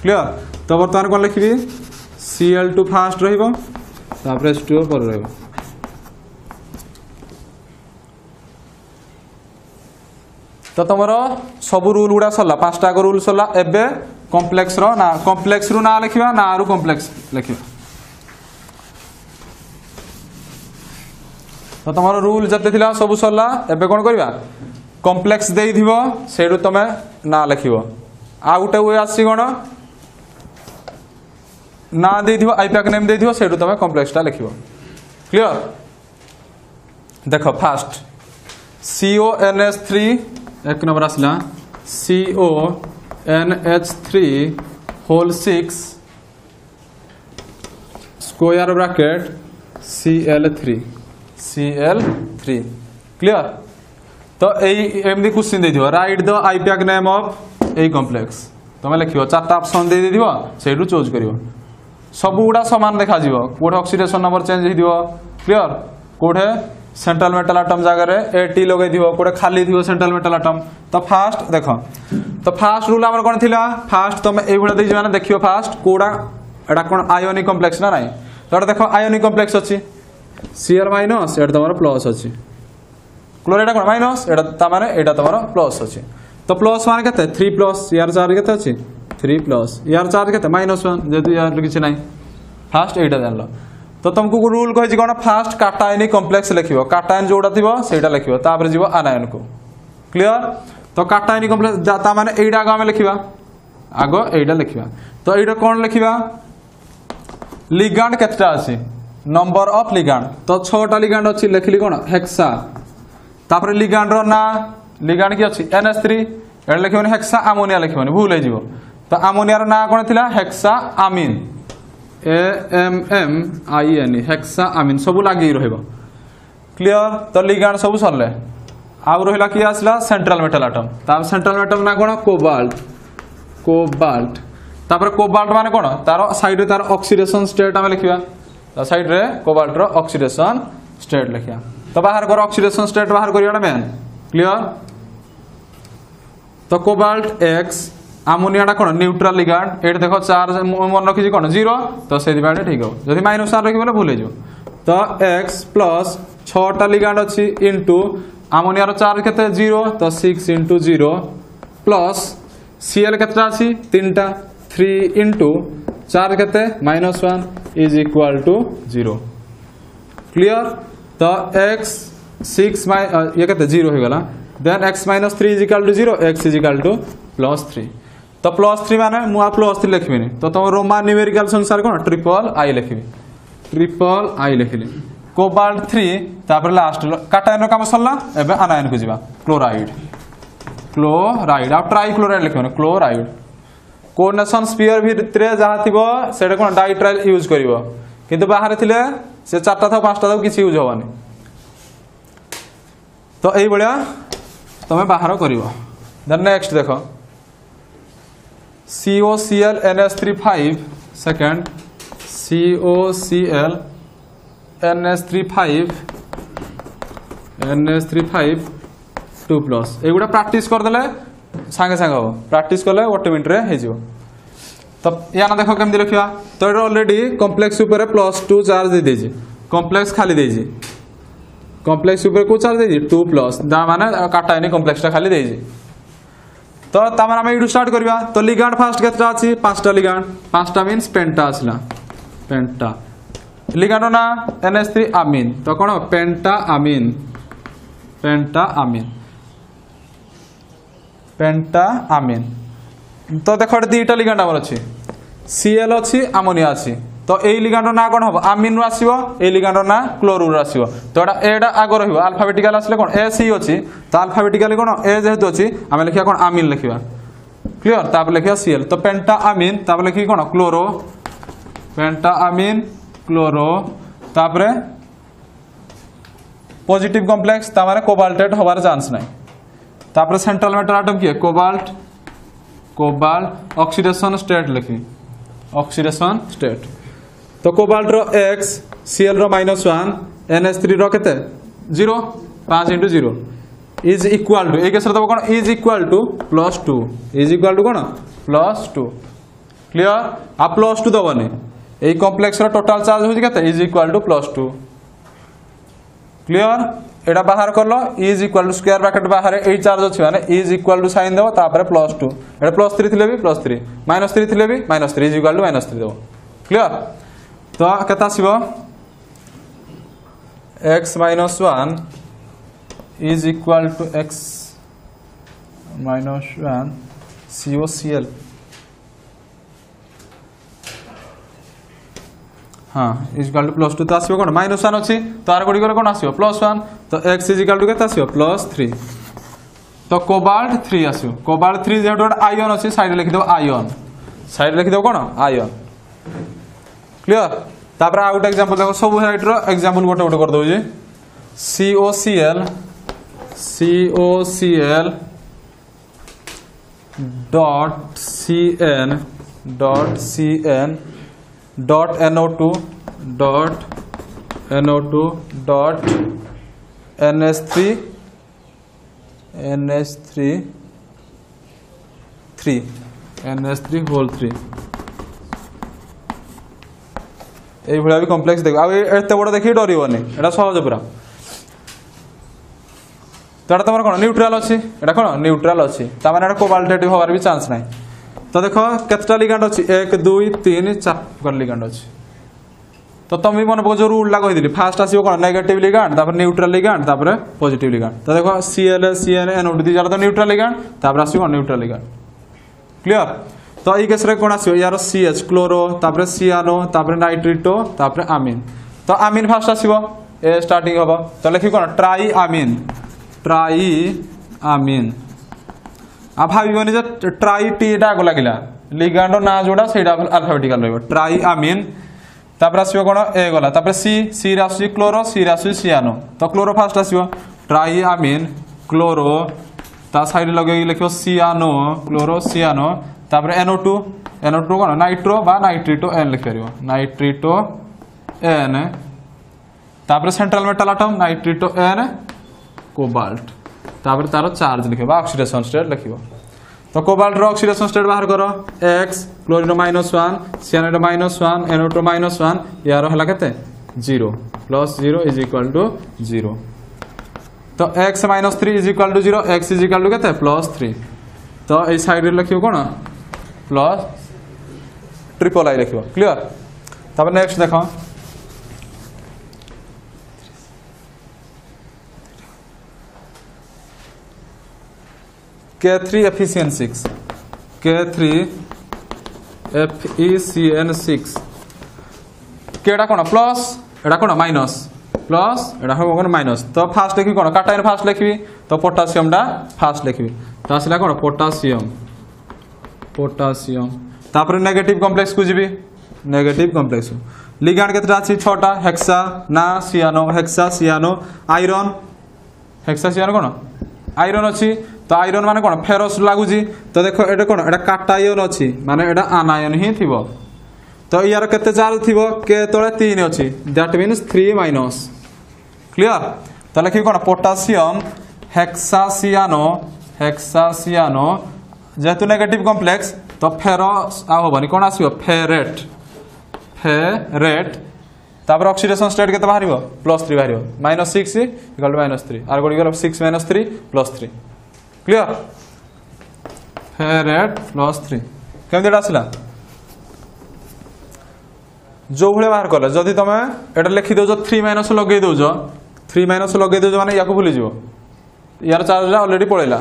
S1: ক্লিয়ার তো বর্তমান কোণ লিখবি সিএল টু ফার্স্ট রহব তারপরে এস টু পরে রহব তো তোমার সবু রুল গুড়া সরলা পাঁচটা আগ রুল সরলা এবে কমপ্লেক্স র না কমপ্লেক্স রু না লিখিবা না ତ ତୁମର ରୁଲ୍ ଯେତେ ଥିଲା ସବୁ ସରିଲା ଏବେ କ'ଣ କରିବା କମ୍ପ୍ଲେକ୍ସ ଦେଇଥିବ ସେଇଠୁ ତୁମେ ନାଁ ଲେଖିବ ଆଉ ଗୋଟେ ୱେ ଆସିଛି କ'ଣ ନାଁ ଦେଇଥିବ ଆଇପ୍ୟାକ୍ ନେମ୍ ଦେଇଥିବ ସେଇଠୁ ତୁମେ କମ୍ପ୍ଲେକ୍ସଟା ଲେଖିବ କ୍ଲିଅର ଦେଖ first CO N H three ଏକ ନମ୍ବର ଆସିଲା CO N H three whole six square bracket C L three C L three clear तो यही एमती question they write the IUPAC name of यही कम्प्लेक्स तुम लिख चार्टा अपसन दे से चूज कर सबूड़ा सामान देखा कौटे अक्सीडेसन नंबर चेंज हो क्लीयर कौटे सेंट्रल मेटाल आटम जगह ए टी लगे कौटे खाली थी सेंट्रल मेटाल आटम तो फास्ट देख तो फास्ट रूल आमर कौन थी फास्ट तुम ये देख फास्ट कौड़ा एटा कौन आयोनिक कम्प्लेक्स ना ना तो देख आयोनिक कम्प्लेक्स अच्छी সিআর মাইনস এটা তোমার প্লস অছি ক্লোর এটা কোণ মাইনস এটা তা মানে এটা তোমার প্লস অছি তো প্লস ওয়ান কেতে? থ্রি প্লস ইয়ার চার্জ কেতে অছি থ্রি প্লস ইয়ার চার্জ কেতে? মাইনস ওয়ান যেহেতু ইয়ার কিছু নাই। ফার্স্ট এইটা জানল। তো তোমাকে রুল কী কোণ ফার্স্ট কাটায়নি কমপ্লেক্স লিখব। কাটায়ন যেটা থাকবে সেইটা লিখব। তাপরে যাব আনায়ন কু ক্লিয়ার তো কাটায়নি কমপ্লেক্স তা মানে এইটা আগ আমি লিখবা। আগ এইটা লিখবা। তো এইটা কোণ লিখবা? লিগান্ড কেতটা আছে? ନମ୍ବର ଅଫ୍ ଲିଗାଣ୍ଡ ତ ଛଅଟା ଲିଗାଣ୍ଡ ଅଛି ଲେଖିଲି କ'ଣ ହେକ୍ସା ତାପରେ ଲିଗାଣ୍ଡର ନାଁ ଲିଗାଣ୍ଡ କି ଅଛି ଏନ୍ ଏସ୍ ଥ୍ରୀ ଏଠି ଲେଖିବନି ହେକ୍ସା ଆମୋନିଆ ଲିଖିବନି ଭୁଲ ହେଇଯିବ ତ ଆମୋନିଆର ନାଁ କ'ଣ ଥିଲା hexaammine A M M I N hexaammine ସବୁ ଲାଗିକି ରହିବ କ୍ଲିଅର ତ ଲିଗାଣ୍ଡ ସବୁ ସରିଲେ ଆଉ ରହିଲା କିଏ ଆସିଲା ସେଣ୍ଟ୍ରାଲ ମେଟାଲ ଆଟମ୍ ତା ସେଣ୍ଟ୍ରାଲ ମେଟାଲ ନା କ'ଣ କୋବାଲ୍ଟ କୋବାଲ୍ଟ ତାପରେ କୋବାଲ୍ଟ ମାନେ କ'ଣ ତାର ସାଇଡ଼ରେ ତାର ଅକ୍ସିଡେସନ୍ ଷ୍ଟେଟ୍ ଆମେ ଲେଖିବା ସାଇଡ଼୍ରେ କୋବାଲ୍ଟର ଅକ୍ସିଡେସନ୍ ଷ୍ଟେଟ୍ ଲେଖିବା ତ ବାହାର କର ଅକ୍ସିଡେସନ୍ ଷ୍ଟେଟ୍ ବାହାର କରିବା ମେନ୍ କ୍ଲିଅର୍ ତ କୋବାଲ୍ଟ ଏକ୍ସ আমোনিয়াটা কোণ নিউট্রাল লিগান্ড এটা দেখ চার্জ মনে রাখিছি কোণ জিরো তো সেইপাই ঠিক হব যদি মাইনস ওয়ান রাখি বলে ভুল হয়ে তো এক্স প্লস ছটা লিগান্ড অছি ইন্টু আমোনিয়ার চার্জ কেতে জিরো তো six into zero plus CL কেতটা আছে তিনটা থ্রি ইন্টু চার কেতে minus one is equal to zero clear তো এক্স সিক্স মাই ইয়ে কেতে জিরো হয়ে গলা then X minus three is equal to zero X is equal to plus three তো প্লস থ্রি মানে মু আর প্লস থ্রি লিখবিনি তো তোমার রোমান নিউমেরিকাল অনুসারে কোন ট্রিপল আই লিখবি ট্রিপল আই লিখিলি কোবাল্ট থ্রি তারপরে লাস্ট কাটায়ন কাম সরলা এবে আনায়নকু যা ক্লোরাইড ক্লোরাইড আর ট্রাই ক্লোরাইড লিখবেন ক্লোরাইড কোনেসন স্পিয়র ভিতরে যাহা থিব সেটা কোন ডাইট্রাইল ইউজ করিব কিন্তু বাহারে থিলে সে চারটা থাও পাঁচটা থাও কিছু ইউজ হবানি তো এইভাবে তুমি বাহার করিব দেন নেক্সট দেখ COCl NH35 second COCl NH35 NH35 two plus এগুলা প্রাকটিস করদেলে ସାଙ୍ଗେ ସାଙ୍ଗେ ହେବ। ପ୍ରାକ୍ଟିସ୍ କଲେ ଗୋଟେ ମିନିଟ୍ରେ ହେଇଯିବ। ତ ୟାନା ଦେଖ କେମିତି ଲେଖିବା ତ ଏଇଟା ଅଲରେଡ଼ି କମ୍ପ୍ଲେକ୍ସ ଉପରେ ପ୍ଲସ୍ ଟୁ ଚାର୍ଜ ଦେଇଦେଇଛି କମ୍ପ୍ଲେକ୍ସ ଖାଲି ଦେଇଛି। কমপ্লেক্স উপরে কেউ চার্জ দিয়েছি টু প্লস মানে কাটা হয়নি কমপ্লেক্সটা খালি দিয়েছি তো তারপরে আমি এইটু স্টার্ট করা তো লিগান্ড ফার্স্ট কেতটা আছে পাঁচটা লিগান্ড পাঁচটা মিন্স পেন্টা আসলা পেন্টা লিগান্ড না এন এস থ্রি আমিন তো কোণ penta amine penta amine penta amine ତ ଦେଖ ଏଠି ଦୁଇଟା ଲିଗାଣ୍ଡ ଆମର ଅଛି ସିଏଲ୍ ଅଛି ଆମୋନିଆ ଅଛି ତ ଏଇ ଲିଗାଣ୍ଡର ନାଁ କ'ଣ ହେବ ଆମିନ୍ରୁ ଆସିବ ଏଇ ଲିଗାଣ୍ଡର ନାଁ କ୍ଲୋରୁରୁ ଆସିବ ତ ଏଇଟା ଏଇଟା ଆଗ ରହିବ ଆଲଫାବେଟିକାଲ ଆସିଲେ କ'ଣ ଏ ସି ଅଛି ତ ଆଲଫାବେଟିକାଲି କ'ଣ ଏ ଯେହେତୁ ଅଛି ଆମେ ଲେଖିବା କ'ଣ ଆମିନ୍ ଲେଖିବା କ୍ଲିଅର ତାପରେ ଲେଖିବା ସିଏଲ୍ ତ ପେଣ୍ଟା ଆମିନ୍ ତାପରେ ଲେଖିକି କ'ଣ କ୍ଲୋରୋ ପେଣ୍ଟା ଆମିନ୍ ক্লোরো তাপরে পজিটিভ কমপ্লেক্স তার মানে কোবাল্টেট হবার চান্স নাই তারপরে সেন্ট্রাল মেটাল আটম কি কোবাল্ট কোবাল্ট অক্সিডেশন স্টেট লিখি। অক্সিডেশন স্টেট তো কোবাল্ট র এক্স সিএল র মাইনস ওয়ান এনএস থ্রি র কেতে? জিরো পাঁচ into zero is equal to এই কেসরে দেব কোণ? Is equal to plus two is equal to কোণ? প্লস টু ক্লিয়ার আর প্লস টু দেবনি এই কমপ্লেক্সর টোটাল চার্জ হচ্ছে কেতে? Is equal to plus two clear এটা ବାହାର କଲ is equal to square bracket ବାହାରେ ଏଇ ଚାର୍ଜ ଅଛି ମାନେ ଇଜ୍ ଇକ୍ୱାଲ୍ ଟୁ ସାଇନ୍ ଦେବ ତାପରେ ପ୍ଲସ୍ ଟୁ ଏଇଟା ପ୍ଲସ୍ ଥ୍ରୀ ଥିଲେ ବି ପ୍ଲସ୍ ଥ୍ରୀ ମାଇନସ୍ ଥ୍ରୀ ଥିଲେ ବି minus three is equal to minus three Dev clear ତ କେତେ ଆସିବ X minus one is equal to X minus one C O C L হ্যাঁ is equal to plus two তো আসবে কোণ minus one অছি তার গুড়িকর কোণ আসবে? প্লস ওয়ান তো এক্স ইজিকাল টু কেতে আসবে? প্লস থ্রি তো কোবাল্ট থ্রি আসবে। কোবাল্ট থ্রি যেহেতু গোটে আইন অছি সাইডে লিখিদেব আইন সাইডে লিখিদেব কোণ আইন ক্লিয়ার তাপরে আউ গোটে এক্সাম্পল দেখ সবু ভেরাইটির এক্সাম্পল গোটে গোটে করেদেছি CO CL CO CL dot CN dot CN dot NO2 dot NO2 dot NH3 NH3 3 NH3 whole 3 এইভাবে আমি কমপ্লেক্স দেখ আতে বড় দেখি ডরবনি। এটা সহজ পুরা। তো এটা তোমার কোণ নিউট্রাল অছি এটা কোণ নিউট্রাল অছি তার মানে এটা কোবাল্টেটিভ হওয়ার বি চান্স নাই। তো দেখ কতটা লিগাণ্ড অছি এক দুই তিন চারটার লিগাণ্ড অছি তো তুমি মনে পকাও যে রুলটা কহিলি ফার্স্ট আসবে কোণ নেগেটিভ লিগাণ্ড তারপরে নিউট্রাল লিগাণ্ড তারপরে পজিটিভ লিগাণ্ড তো দেখ সিএল সিএল এনও দুই যার তো নিউট্রাল লিগাণ্ড তারপরে আসবে কোণ নিউট্রাল লিগাণ্ড ক্লিয়ার তো এই কেসরে কোণ আসবে ইয়ার সিএচ ক্লোরো তারপরে সিয়ানো তারপরে নাইট্রিটো তারপরে আমিন তো আমিন ফার্স্ট আসব এ স্টার্টিং হব তো লেখি কোণ ট্রাই আমিন ট্রাই আমিন ଆଉ ଭାବିବନି ଯେ ଟ୍ରାଇ ଟିଟା ଆଗ ଲାଗିଲା লিগান্ড না যোটা সেইটা আলফাবেটিকাল রহব ট্রাই আমিন তারপরে আসবে কোণ এ গলা তারপরে সি সি রে আসুচি ক্লোরো সি রে আসুচি সিয়ানো তো ক্লোরো ফার্স্ট আসব ট্রাই আমিন ক্লোরো তা সাইডে লগাই লিখব সিয়ানো ক্লোরো সিয়ানো তারপরে এনও টু এনও টু কোণ নাইট্রো বা নাইট্রিটো এন লিখিপারিব নাইট্রিটো এন তারপরে central metal atom nitrito N cobalt তারপরে তার চার্জ লিখব, বা অক্সিডেশন স্টেট লিখব। তো কোবাল্টর অক্সিডেশন স্টেট বাহার কর X chlorine minus one cyanide minus one এনোটো minus one ইয়ার হল কেতে? Zero plus zero is equal to zero তো X minus three is equal to zero X is equal to কেতে? Plus three তো এই সাইডে লিখিব কোণ প্লস ট্রিপল আই লিখিব। ক্লিয়ার তারপরে নেক্সট দেখ। K3 FeCN6 K3 FeCN6 কেটা কোণ প্লস এটা কোণ মাইনস প্লস এটা হব কোণ মাইনস তো ফার্স্ট লিখবি কোণ কাটাইন ফার্স্ট লিখবি। তো পটাসিয়ামটা ফার্স্ট লিখবি। তো আসলে কোণ পটাসিয়াম পটাসিয়াম তারপরে নেগেটিভ কমপ্লেক্স কু যাবি নেগেটিভ কমপ্লেক্স লিগান্ড কেতটা আছে? ছটা। হেক্সা না সিয়ানো হেক্সা সিয়ানো আইরন হেক্সা সিয়ানো কোণ আইরন ଅଛି ତ ଆଇରନ୍ ମାନେ କ'ଣ ଫେରସ୍ ଲାଗୁଛି ତ ଦେଖ ଏଇଟା କ'ଣ ଏଇଟା କାଟାୟନ ଅଛି ମାନେ ଏଇଟା ଆନାୟନ ହିଁ ଥିବ ତ ୟାର କେତେ ଚାର୍ଜ ଥିବ କେ ତଳେ ତିନି ଅଛି that means three minus clear ତ ଲେଖିବି କ'ଣ ପୋଟାସିୟମ ହେକ୍ସାସିଆନୋ ହେକ୍ସାସିଆନୋ ଯେହେତୁ ନେଗେଟିଭ୍ କମ୍ପ୍ଲେକ୍ସ ତ ଫେରସ୍ ଆଉ ହବନି କ'ଣ ଆସିବ ଫେରେଟ୍ ଫେରେଟ୍ তারপরে অক্সিডেশন স্টেট কেতে বাহারিব plus three বাহারিব minus six equal to minus three আর গোটি গেল six minus three plus three clear হ্যাঁ রেড প্লস থ্রি কেমন এটা আসলা যেভাবে বাহার কল যদি তুমি এটা লিখি দেছ থ্রি মাইনস লগাই দেছ থ্রি মাইনস লগাই দেছ মানে ইয়াকে ভুলে যাব ইয়ার চার্জটা অলরেডি পড়াইলা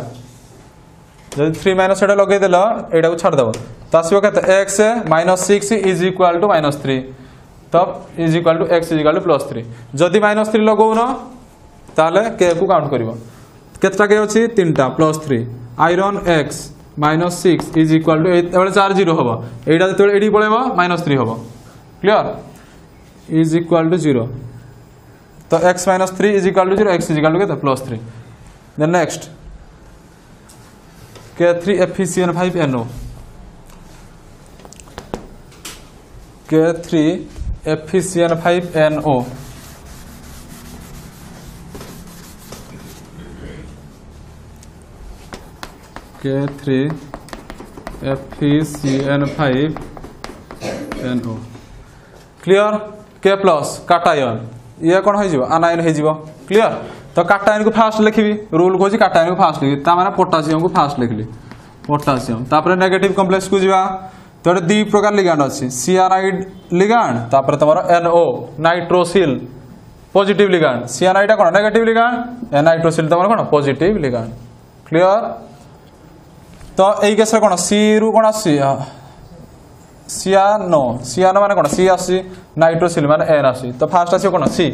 S1: যদি থ্রি মাইনস এটা লগাই দেল এইটা ছাড়িদেব তো আসবে কত x minus six is equal to minus three তো is equal to x is equal to plus three যদি মাইনস থ্রি লগাউন তাহলে কে কু কাউন্ট করব କେତେଟା କେ ଅଛି ତିନିଟା plus three iron X minus six is equal to ଏତେବେଳେ ଚାର ଜିରୋ ହେବ ଏଇଟା ଯେତେବେଳେ ଏଇଠି ପଳେଇବ ମାଇନସ୍ ଥ୍ରୀ ହେବ clear is equal to zero তো X minus three is equal to zero X is equal to কেতে plus three then next K three FeCN five NO K three FeCN five NO K three FCN five NO clear K plus cation ইয়ে কোণ হয়ে anion হয়ে clear তো কাটায়ন কু first লিখবি rule কହୁଛି কাটায়ন কু first লিখবি তা মানে পটাসিয়াম কু ফার্স্ট লিখলি পটাসিয়াম তারপরে নেগেটিভ কমপ্লেক্স কু যা তো এটা দুই প্রকার লিগান্ড আছে সিয়ানাইড লিগান্ড তারপরে তোমার এনও নাইট্রোসিল পজিটিভ লিগান্ড সিয়ানাইডটা কোণ নেগেটিভ লিগান্ড নাইট্রোসিল তোমার কোণ পজিটিভ লিগান্ড ক্লিয়ার ତ ଏଇ କେସ୍ରେ କ'ଣ ସିରୁ କ'ଣ ଆସୁଛି ସିଆନୋ ସିଆନୋ ମାନେ କ'ଣ ସି ଆସୁଛି ନାଇଟ୍ରୋସିଲ୍ ମାନେ ଏନ୍ ଆସୁଛି ତ ଫାର୍ଷ୍ଟ ଆସିବ କ'ଣ ସି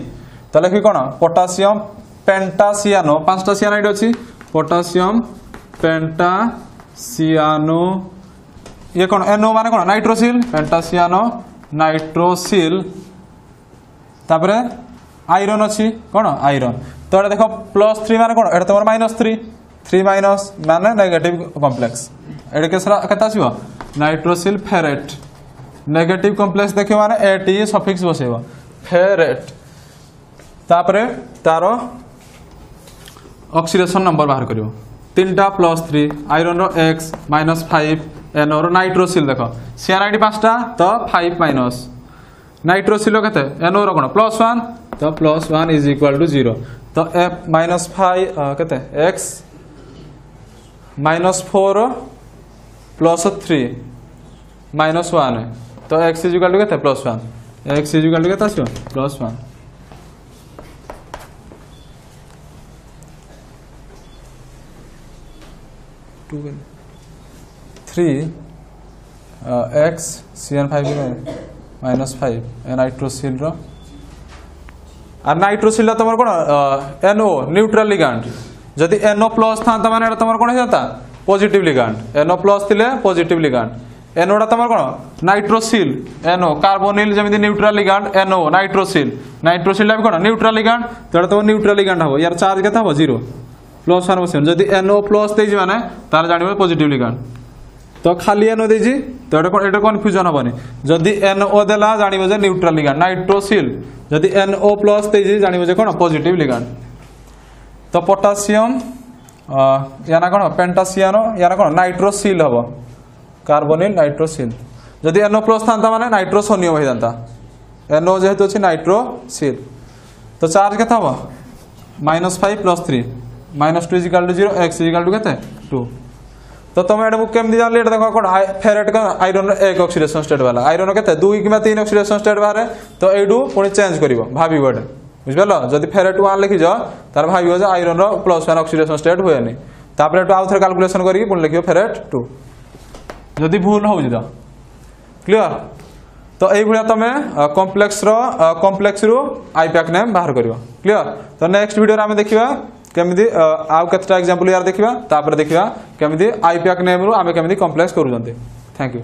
S1: ତ ଲେଖିବି କ'ଣ ପଟାସିୟମ୍ ପେଣ୍ଟାସିଆନୋ ପାଞ୍ଚଟା ସିଆନାଇଟ୍ ଅଛି ପଟାସିୟମ୍ ପେଣ୍ଟାସିଆନୋ ଇଏ କ'ଣ ଏନୋ ମାନେ କ'ଣ ନାଇଟ୍ରୋସିଲ୍ ପେଣ୍ଟାସିଆନୋ ନାଇଟ୍ରୋସିଲ୍ ତାପରେ ଆଇରନ୍ ଅଛି କ'ଣ ଆଇରନ୍ ତ ଏଇଟା ଦେଖ ପ୍ଲସ୍ ଥ୍ରୀ ମାନେ କ'ଣ ଏଇଟା ତୁମର ମାଇନସ୍ ଥ୍ରୀ থ্রি মাইনস মানে নেগেটিভ কমপ্লেক্স এটা কেতে আসব নাইট্রোসিল ফেরেট নেগেটিভ কমপ্লেক্স দেখে মানে এটি সফিক্স বসাইব। ফেরেট তাপরে তার অক্সিডেশন নম্বর বাহার করিব। তিনটা plus three iron X minus five এনর nitrosyl দেখ। সিয়ানাইডি পাঁচটা, তো ফাইভ মাইনস নাইট্রোসিল কেতে? এনর কোণ প্লস ওয়ান তো plus one is equal to zero তো এফ মাইনস ফাইভ কেতে? X minus four plus three minus one तो x is equal to K plus one x is equal to K plus one three x C N five minus five nitrosyl nitrosyl तुम कौन NO neutral ligand যদি NO plus থাকে মানে এটা তোমার কোণ হইতা পজিটিভ লিগান্ড এনও প্লস দিলে পজিটিভ লিগান্ড এনওটা তোমার কোন নাইট্রোসিল এনও কার্বনিল যেমন neutral ligand NO nitrosyl nitrosyl কোণ নিউট্রাল লিগান্ড তো এটা তোমার নিউট্রাল লিগান্ড হব ইয়ার চার্জ কেতে হব জিরো প্লস ওয়ান বসে যদি এনও প্লস দিয়েছি মানে তাহলে জাঁব পজিটিভ লিগান্ড তো খালি এনও দিয়েছি তো এটা এটা কনফ্যুজন হবনি যদি এনও দেলা জাঁব যে নিউট্রাল লিগান্ড নাইট্রোসিল যদি এনও প্লস দিয়েছি জাঁব যে কোন পজিটিভ লিগান্ড তো পটাসিয়াম ইয়ানা কোন পেন্টাসিয়ানো ইয়ানা কোন নাইট্রোসিল হব। কার্বনিল নাইট্রোসিল যদি এনও প্লস থাকতা মানে নাইট্রোসোনিয়াম হয়ে যাতা এনও যেহেতু আছে নাইট্রোসিল তো চার্জ কেতে হব? Minus five plus three minus two is equal to zero X is equal to কেতে টু তো তুমি এটা কেমতি জানলি এটা দেখো কোন ফেরেট আইরন এক অক্সিডেশন স্টেট বালা আইরন কেতে দুই কিংবা তিন অক্সিডেশন স্টেট বাহারে তো এইটু পুଣି চেঞ্জ করিব ভাবিব এটা बुझल जदि फेरेट वन लिखीज तर भाव जो iron plus one oxidation state हुए नहीं तो आउ थे काल्कुलेसन कर लिखे फेरेट टू जदि भूल हो क्लीअर तो यही तुम्हें कम्प्लेक्स रम्प्लेक्स रु आईपैक नेम बाहर कर क्लीअर तो नेक्स्ट भिडियो आम देखा केमी आउ कत एक्जामपल यार देखा तापर देखा केमी आईपैक नेम रु आम केमी कम्प्लेक्स करूँ थैंक यू